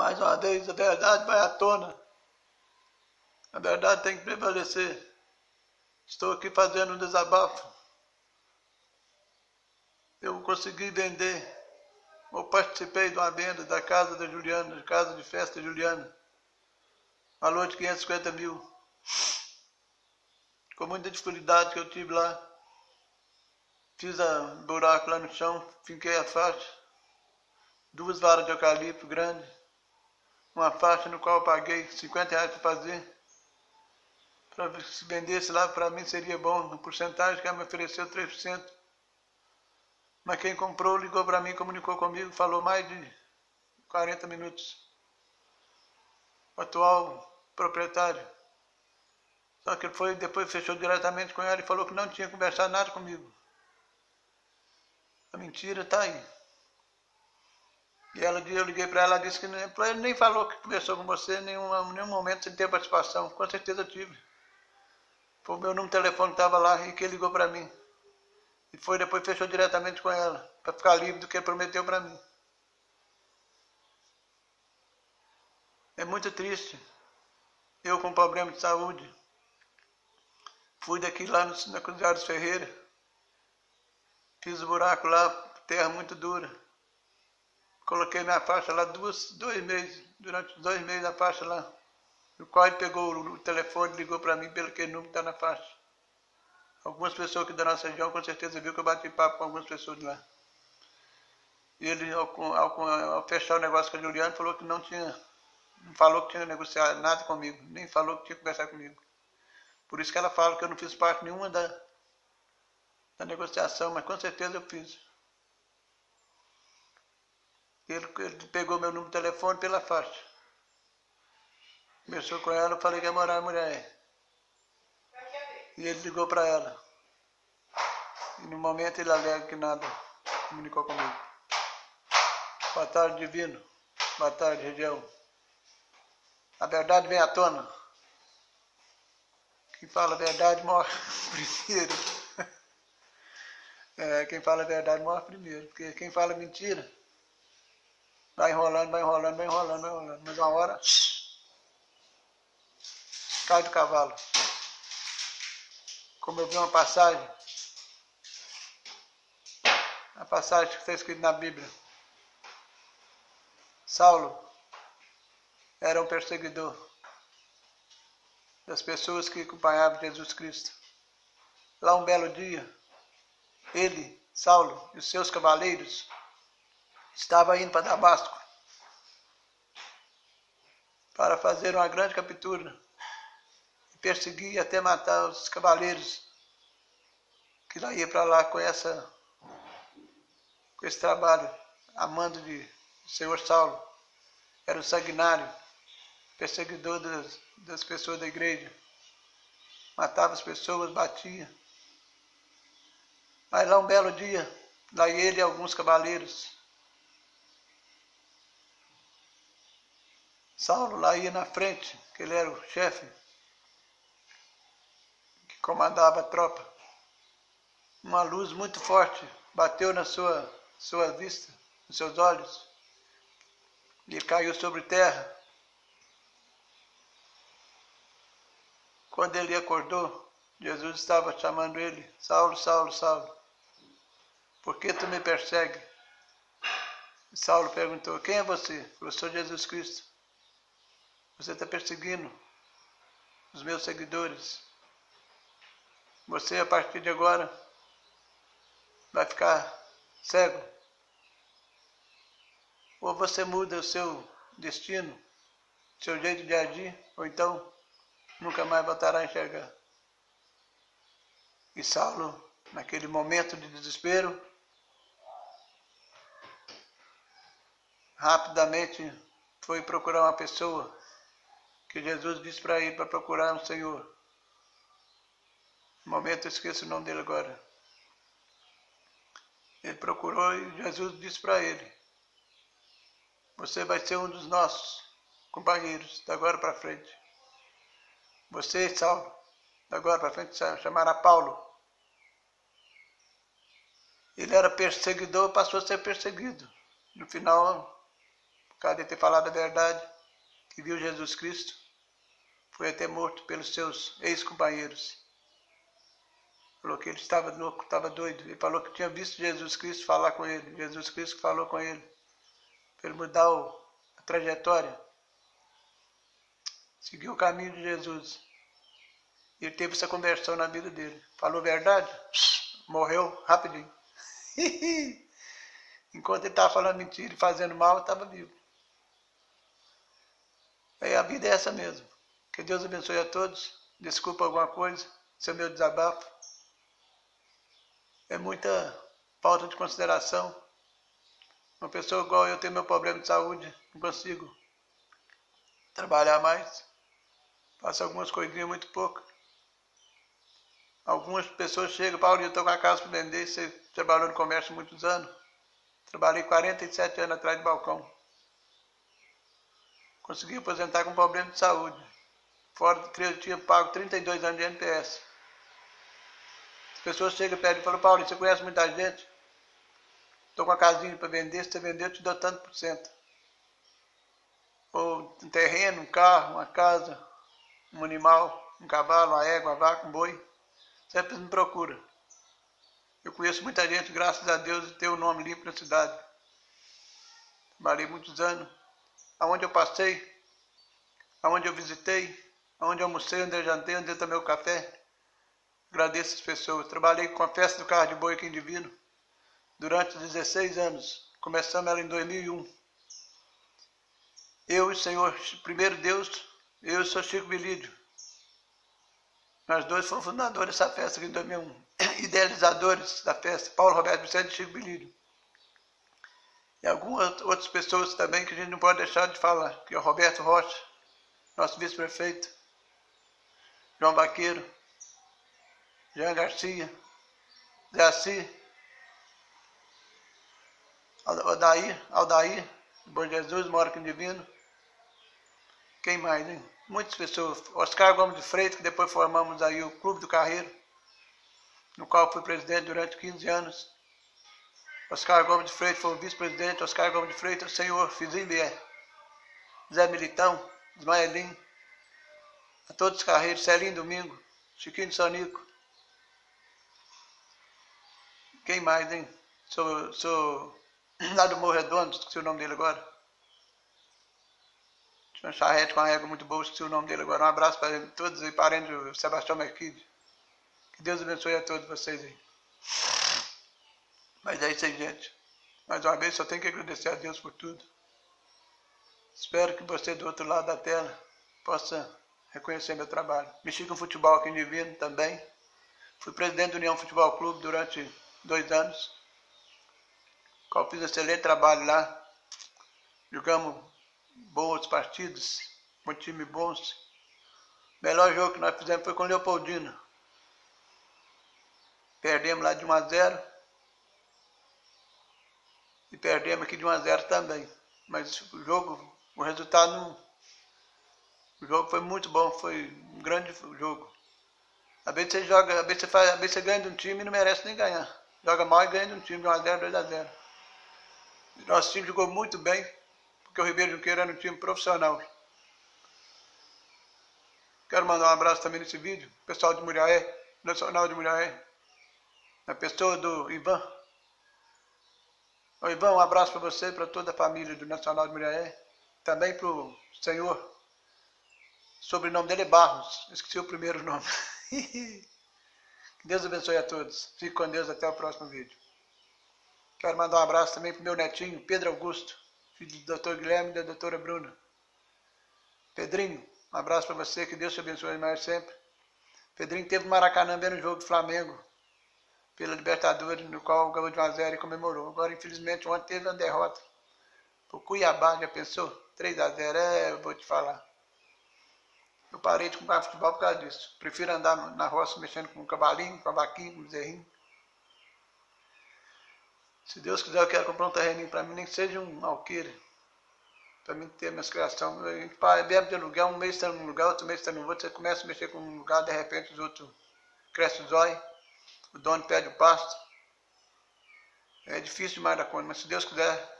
Mais uma vez, a verdade vai à tona. A verdade tem que prevalecer. Estou aqui fazendo um desabafo. Eu consegui vender, ou participei de uma venda da casa da Juliana, da casa de festa Juliana. Valor de 550 mil. Com muita dificuldade que eu tive lá. Fiz um buraco lá no chão, finquei a faixa. Duas varas de eucalipto grande. Uma faixa no qual eu paguei 50 reais para fazer. Para se vendesse lá, para mim seria bom. No porcentagem que ela me ofereceu 3%. Mas quem comprou ligou para mim, comunicou comigo, falou mais de 40 minutos. O atual proprietário. Só que ele foi, depois fechou diretamente com ela e falou que não tinha conversado nada comigo. A mentira está aí. E ela, eu liguei para ela, disse que nem, ele nem falou que conversou com você em nenhum, nenhum momento sem ter participação. Com certeza tive. Foi o meu número de telefone que estava lá e que ligou para mim. E foi depois fechou diretamente com ela, para ficar livre do que ele prometeu para mim. É muito triste. Eu com problema de saúde. Fui daqui lá no, na Cruzada dos Ferreira. Fiz o buraco lá, terra muito dura. Coloquei minha faixa lá duas, dois meses, durante dois meses a faixa lá. O qual ele pegou o telefone ligou para mim pelo que número está na faixa. Algumas pessoas aqui da nossa região com certeza viu que eu bati papo com algumas pessoas de lá. E ele, ao, ao, ao fechar o negócio com a Juliana, falou que não tinha, não falou que tinha negociado nada comigo, nem falou que tinha conversar comigo. Por isso que ela fala que eu não fiz parte nenhuma da, da negociação, mas com certeza eu fiz. Ele, ele pegou meu número de telefone pela faixa. Começou com ela, eu falei que ia morar em mulher. E ele ligou para ela. E no momento ele alega que nada comunicou comigo. Boa tarde, divino. Boa tarde, região. A verdade vem à tona. Quem fala a verdade morre primeiro. É, quem fala a verdade morre primeiro. Porque quem fala mentira vai enrolando, vai enrolando, vai enrolando, vai enrolando. Mas uma hora cai do cavalo. Como eu vi uma passagem, a passagem que está escrita na Bíblia. Saulo era um perseguidor das pessoas que acompanhavam Jesus Cristo. Lá um belo dia, ele, Saulo e os seus cavaleiros estavam indo para Damasco para fazer uma grande captura e perseguir até matar os cavaleiros que lá ia para lá com essa com esse trabalho, amando de Senhor Saulo. Era um sanguinário, perseguidor das, das pessoas da igreja. Matava as pessoas, batia. Mas lá um belo dia, lá ele e alguns cavaleiros. Saulo lá ia na frente, que ele era o chefe, que comandava a tropa. Uma luz muito forte bateu na sua, sua vista, nos seus olhos. Ele caiu sobre terra. Quando ele acordou, Jesus estava chamando ele: Saulo, Saulo, Saulo, por que tu me persegue? E Saulo perguntou: Quem é você? Eu sou Jesus Cristo. Você está perseguindo os meus seguidores. Você, a partir de agora, vai ficar cego. Ou você muda o seu destino, seu jeito de agir, ou então nunca mais voltará a enxergar. E Saulo, naquele momento de desespero, rapidamente foi procurar uma pessoa que Jesus disse para ir para procurar um Senhor. No momento eu esqueço o nome dele agora. Ele procurou e Jesus disse para ele: Você vai ser um dos nossos companheiros, da agora para frente. Você, Saulo, da agora para frente, chamará Paulo. Ele era perseguidor, passou a ser perseguido. No final, por ter falado a verdade, que viu Jesus Cristo, foi até morto pelos seus ex-companheiros. Falou que ele estava louco, estava doido. Ele falou que tinha visto Jesus Cristo falar com ele. Jesus Cristo falou com ele. Para ele mudar o, a trajetória. Seguiu o caminho de Jesus. E ele teve essa conversão na vida dele. Falou verdade? Morreu rapidinho. Enquanto ele estava falando mentira e fazendo mal, estava vivo. Aí a vida é essa mesmo. Que Deus abençoe a todos. Desculpa alguma coisa, esse é meu desabafo. É muita falta de consideração. Uma pessoa igual eu tenho meu problema de saúde, não consigo trabalhar mais. Faço algumas coisinhas muito pouco. Algumas pessoas chegam, Paulo, eu estou com a casa para vender, você trabalhou no comércio muitos anos. Trabalhei 47 anos atrás de balcão. Consegui aposentar com problema de saúde. Que eu tinha pago 32 anos de NPS. As pessoas chegam e pedem, falam, Paulo, você conhece muita gente? Estou com a casinha para vender, se você vender eu te dou tanto por cento. Ou um terreno, um carro, uma casa, um animal, um cavalo, uma égua, uma vaca, um boi. Sempre me procura. Eu conheço muita gente, graças a Deus, tem o um nome limpo na cidade. Trabalhei muitos anos. Aonde eu passei, aonde eu visitei, aonde eu almocei, onde eu jantei, onde eu tomei o café. Agradeço as pessoas. Trabalhei com a festa do carro de boi aqui em Divino durante 16 anos. Começamos ela em 2001. Eu e o Senhor, primeiro Deus, eu e o Sr. Chico Bilídio. Nós dois fomos fundadores dessa festa aqui em 2001 idealizadores da festa, Paulo Roberto Vicente e Chico Bilírio. E algumas outras pessoas também que a gente não pode deixar de falar, que é o Roberto Rocha, nosso vice-prefeito, João Baqueiro, Jean Garcia, Assi, Aldair, Aldair, Bom Jesus, mora em Divino. Quem mais, hein? Muitas pessoas. Oscar Gomes de Freitas, que depois formamos aí o Clube do Carreiro no qual fui presidente durante 15 anos. Oscar Gomes de Freitas foi o vice-presidente, Oscar Gomes de Freitas, o senhor Fizinho Bier, Zé Militão, Ismaelim, a todos os carreiros, Celinho Domingo, Chiquinho de Sonico. Quem mais, hein? Sou, sou lá do Morro Redondo, esqueci o nome dele agora. Tinha uma charrete com uma égua muito boa, esqueci o nome dele agora. Um abraço para todos e parentes do Sebastião Merquide. Que Deus abençoe a todos vocês aí. Mas é isso aí, gente. Mais uma vez, só tenho que agradecer a Deus por tudo. Espero que você do outro lado da tela possa reconhecer meu trabalho. Mexi com futebol aqui em Divino também. Fui presidente do União Futebol Clube durante dois anos. Qual fiz excelente trabalho lá. Jogamos boas partidas, com time bons. O melhor jogo que nós fizemos foi com o Leopoldino. Perdemos lá de 1 a 0. E perdemos aqui de 1 a 0 também. Mas o jogo, o resultado não, o jogo foi muito bom, foi um grande jogo. Às vezes você joga, às vezes você, faz, às vezes você ganha de um time e não merece nem ganhar. Joga mal e ganha de um time de 1 a 0, 2 a 0. Nosso time jogou muito bem, porque o Ribeiro Junqueira era um time profissional. Quero mandar um abraço também nesse vídeo, pessoal de Muriaé, Nacional de Muriaé, na pessoa do Ivan. Ô Ivan, um abraço para você para toda a família do Nacional de Muriaé. Também para o senhor. O sobrenome dele é Barros. Esqueci o primeiro nome. que Deus abençoe a todos. Fique com Deus até o próximo vídeo. Quero mandar um abraço também para o meu netinho, Pedro Augusto, filho do Dr. Guilherme e da doutora Bruna. Pedrinho, um abraço para você, que Deus te abençoe mais sempre. Pedrinho teve no Maracanã vendo o jogo do Flamengo pela Libertadores, no qual ganhou de 1 a 0 e comemorou. Agora, infelizmente, ontem teve uma derrota. O Cuiabá, já pensou? 3 a 0 é, eu vou te falar. Eu parei de comprar futebol por causa disso. Prefiro andar na roça mexendo com um cavalinho, vaquinha, com um bezerrinho. Se Deus quiser, eu quero comprar um terreninho para mim, nem que seja um alqueire. Para mim ter minhas criações. A gente bebe de aluguel, um mês está num lugar, outro mês está no outro. Você começa a mexer com um lugar, de repente os outros crescem os olhos o dono pede o pasto. É difícil demais da conta, mas se Deus quiser,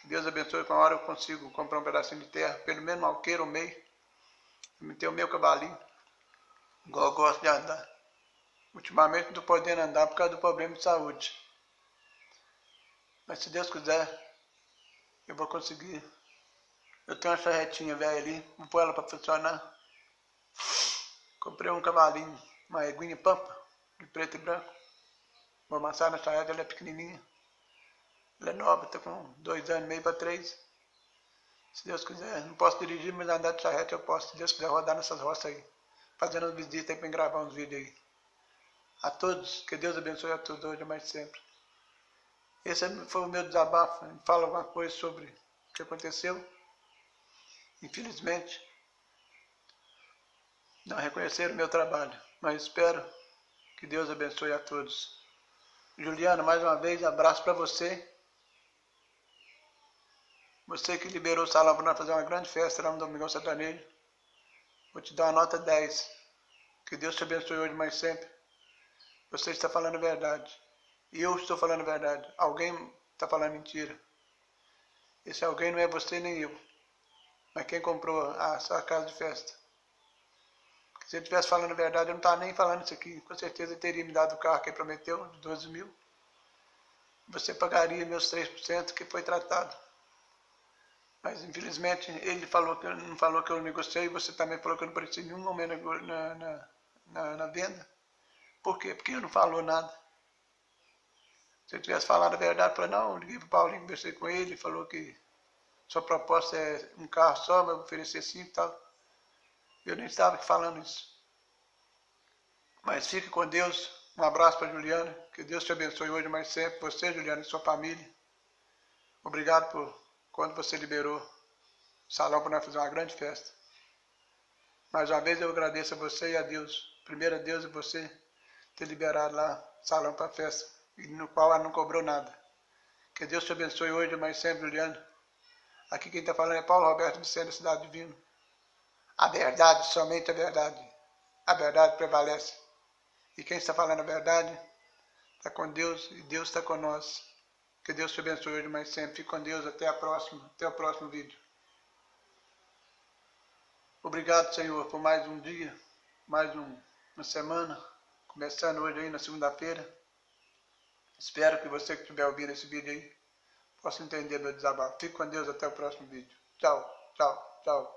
Que Deus abençoe com a hora eu consigo comprar um pedacinho de terra, pelo menos um alqueiro ou meio. Meter o meu cavalinho. Igual eu gosto de andar. Ultimamente não estou podendo andar por causa do problema de saúde. Mas se Deus quiser, eu vou conseguir. Eu tenho uma charretinha velha ali, vou pôr ela para funcionar. Comprei um cavalinho, uma eguinha pampa, de preto e branco. Vou amassar na charrete, ela é pequenininha. Ela é nova, está com dois anos e meio para três. Se Deus quiser, não posso dirigir, mas andar de charrete eu posso. Se Deus quiser rodar nessas roças aí. Fazendo uns visitas aí para gravar uns vídeos aí. A todos, que Deus abençoe a todos hoje e mais sempre. Esse foi o meu desabafo. Fala alguma coisa sobre o que aconteceu. Infelizmente, não reconheceram o meu trabalho, mas espero que Deus abençoe a todos. Juliana, mais uma vez, abraço para você. Você que liberou o salão para nós fazer uma grande festa lá no Domingão Sertanejo. Vou te dar uma nota 10. Que Deus te abençoe hoje mais sempre. Você está falando a verdade. E eu estou falando a verdade. Alguém está falando mentira. Esse alguém não é você nem eu. Mas quem comprou a sua casa de festa. Se ele estivesse falando a verdade, eu não estava nem falando isso aqui. Com certeza ele teria me dado o carro que ele prometeu, de 12 mil. Você pagaria meus 3% que foi tratado. Mas infelizmente ele falou que não falou que eu negociei, você também falou que eu não apareci em nenhum momento na, na, na, na venda. Por quê? Porque ele não falou nada. Se eu tivesse falado a verdade, eu falei, não, eu liguei para o Paulinho, conversei com ele, falou que sua proposta é um carro só, mas oferecer cinco e tal. Eu nem estava falando isso. Mas fique com Deus. Um abraço para Juliana. Que Deus te abençoe hoje mais sempre. Você, Juliana, e sua família. Obrigado por quando você liberou o salão para nós fazer uma grande festa. Mais uma vez eu agradeço a você e a Deus. Primeiro a Deus e você ter liberado lá o salão para a festa, no qual ela não cobrou nada. Que Deus te abençoe hoje, mas sempre, Juliano. Aqui quem está falando é Paulo Roberto Vicente, Cidade Divina. A verdade, somente a verdade. A verdade prevalece. E quem está falando a verdade está com Deus e Deus está nós. Que Deus te abençoe hoje, mas sempre. Fique com Deus. Até a próxima. Até o próximo vídeo. Obrigado, Senhor, por mais um dia, mais um, uma semana. Começando hoje aí na segunda-feira. Espero que você que estiver ouvindo esse vídeo aí possa entender meu desabafo. Fique com Deus até o próximo vídeo. Tchau, tchau, tchau.